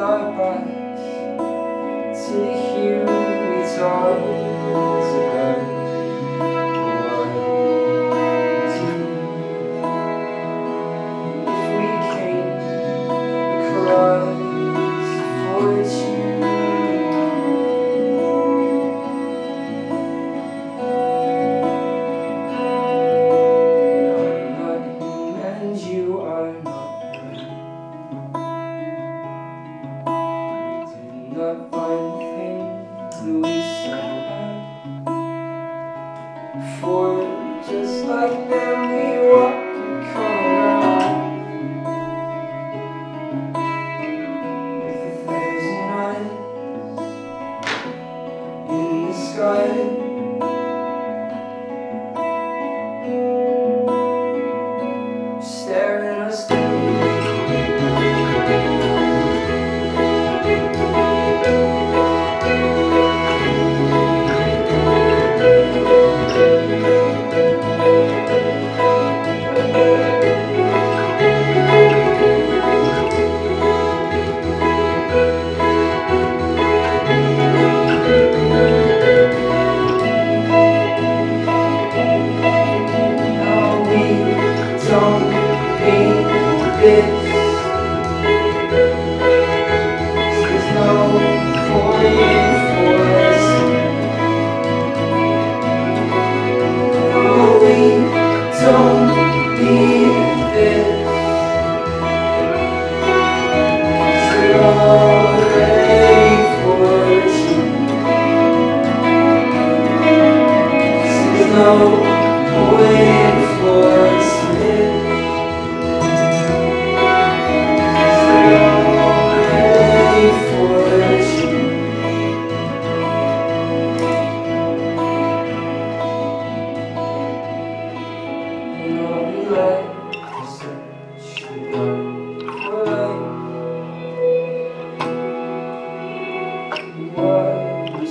thy to hear me talk but one thing, Louisa. For just like them, we walk. Know we